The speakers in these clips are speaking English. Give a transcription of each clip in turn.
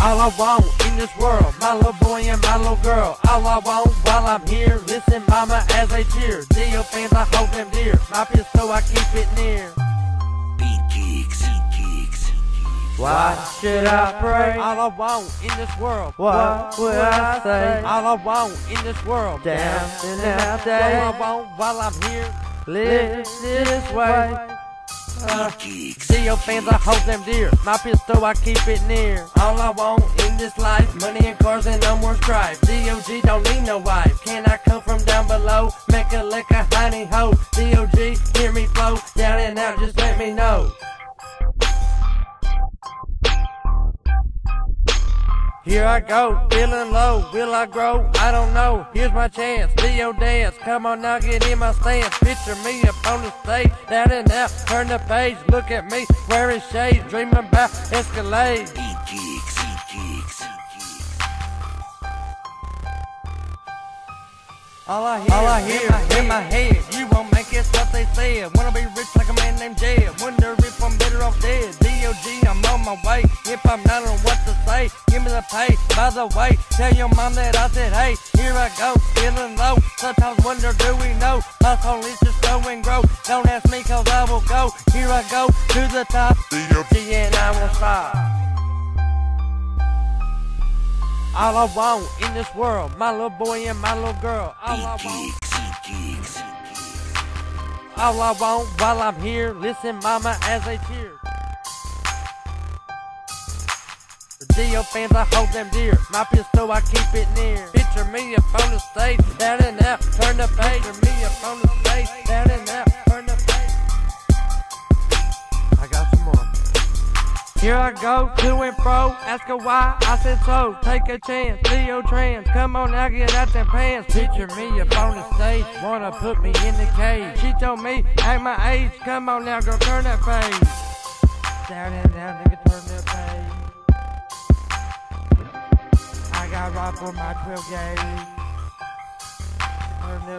All I want in this world, my little boy and my little girl. All I want while I'm here, listen, mama, as I cheer. Dio fans, I hold them dear. My pistol, I keep it near. Geeks. Why should I pray? All I want in this world. What would I say? All I want in this world. Down and out day. All I want while I'm here. Live this way. Uh, Geeks. Fans, I hold them dear. My pistol, I keep it near. All I want in this life, money and cars and no more strife. DOG don't need no wife. Can I come from down below? Make a lick a honey hoe. DOG, hear me flow. Down and out, just let me know. Here I go, feeling low. Will I grow? I don't know. Here's my chance. Leo dance. Come on now, get in my stance. Picture me up on the stage. Down and out, turn the page. Look at me wearing shades. Dreaming about Escalade. Beat Geeks. Beat Geeks. All I hear, All I hear in, my head, you won't make it what they said. Wanna be rich like a man named Jed. Wonder if I'm better off dead. DOG, my way. If I'm not on what to say, give me the pay. By the way, tell your mom that I said, hey, here I go, feeling low. Sometimes wonder, do we know? Soul is just go and grow. Don't ask me, cause I will go. Here I go, to the top. DOG, and I won't stop. All I want in this world, my little boy and my little girl. All I want. Geeks. Beat Geeks. All I want while I'm here, listen, mama, as I cheer. Dio fans, I hold them dear. My pistol, I keep it near. Picture me up on the stage, down and out, turn the page. Picture me up on the stage, down and out, turn the page. I got some more. Here I go, to and fro, ask her why, I said so, take a chance, Leo trans, come on now, get out them pants, picture me up on the stage, wanna put me in the cage, she told me, act my age, come on now, girl, turn that page, down and down, nigga, turn that page, Robbed for my 12 gauge,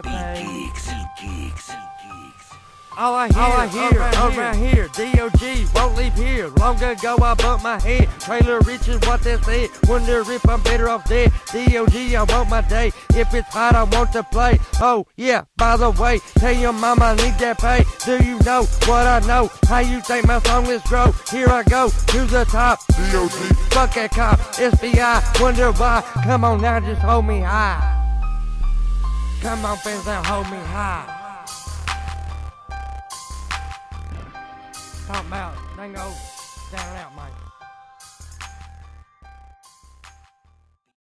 turn. Geeks. Geeks. Geeks. All I hear, All I hear around, here, DOG won't leave here. Long ago I bumped my head. Trailer rich is what they said. Wonder if I'm better off dead. DOG, I want my day. If it's hot, I want to play. Oh yeah, by the way, tell your mama I need that pay. Do you know what I know? How you think my song is grow? Here I go to the top. DOG, fuck that cop. SBI, wonder why. Come on now, just hold me high. Come on, fans, now hold me high. Talking about, they down and out, mate.